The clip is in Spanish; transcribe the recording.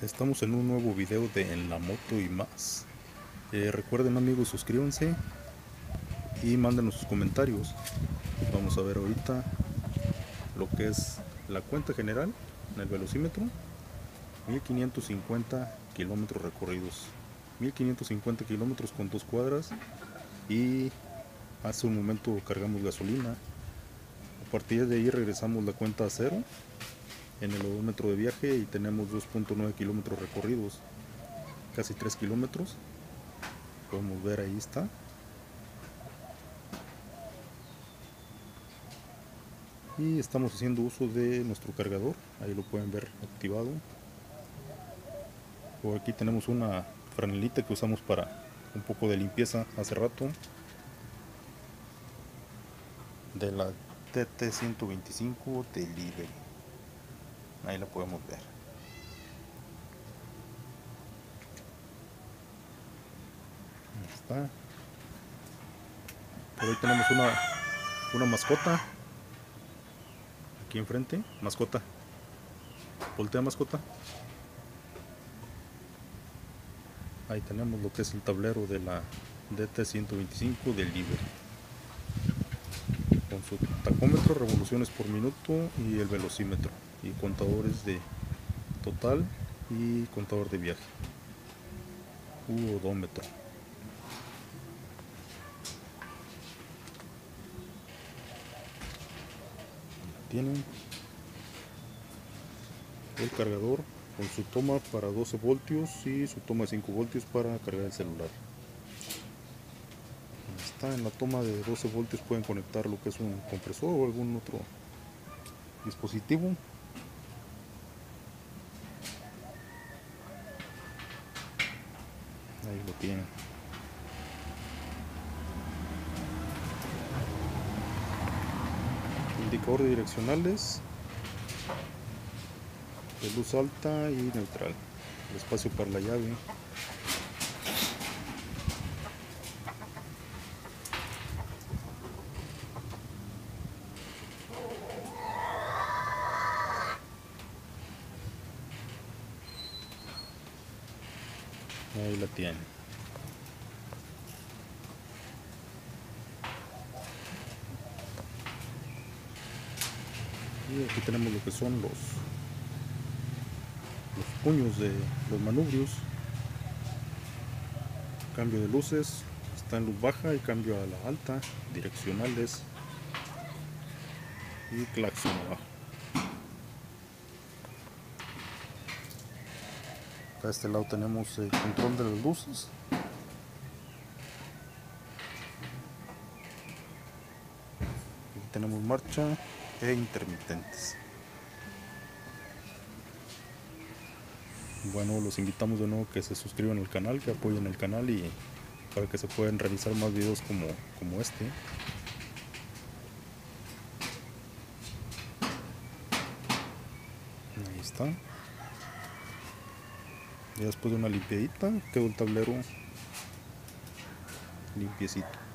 Estamos en un nuevo video de En la moto y más. Eh, recuerden amigos, suscríbanse y mándenos sus comentarios. Vamos a ver ahorita lo que es la cuenta general en el velocímetro. 1550 kilómetros recorridos. 1550 kilómetros con dos cuadras y hace un momento cargamos gasolina. A partir de ahí regresamos la cuenta a cero en el odómetro de viaje y tenemos 2.9 kilómetros recorridos, casi 3 kilómetros. Podemos ver ahí está. Y estamos haciendo uso de nuestro cargador, ahí lo pueden ver activado. Por aquí tenemos una franelita que usamos para un poco de limpieza hace rato. De la TT125 Delivery. Ahí la podemos ver. Ahí está. Por ahí tenemos una, una mascota. Aquí enfrente, mascota. Voltea mascota. Ahí tenemos lo que es el tablero de la DT125 del Libre. Su tacómetro, revoluciones por minuto y el velocímetro y contadores de total y contador de viaje. U odómetro tienen el cargador con su toma para 12 voltios y su toma de 5 voltios para cargar el celular está en la toma de 12 voltios pueden conectar lo que es un compresor o algún otro dispositivo Ahí lo tienen. Indicador de direccionales. De luz alta y neutral. El espacio para la llave. Ahí la tiene. Y aquí tenemos lo que son los, los puños de los manubrios. Cambio de luces, está en luz baja y cambio a la alta, direccionales y claxon abajo. Acá a este lado tenemos el control de las luces. Aquí tenemos marcha e intermitentes. Bueno, los invitamos de nuevo que se suscriban al canal, que apoyen el canal y para que se puedan realizar más videos como, como este. Ahí está. Y después de una limpiadita quedó el tablero limpiecito.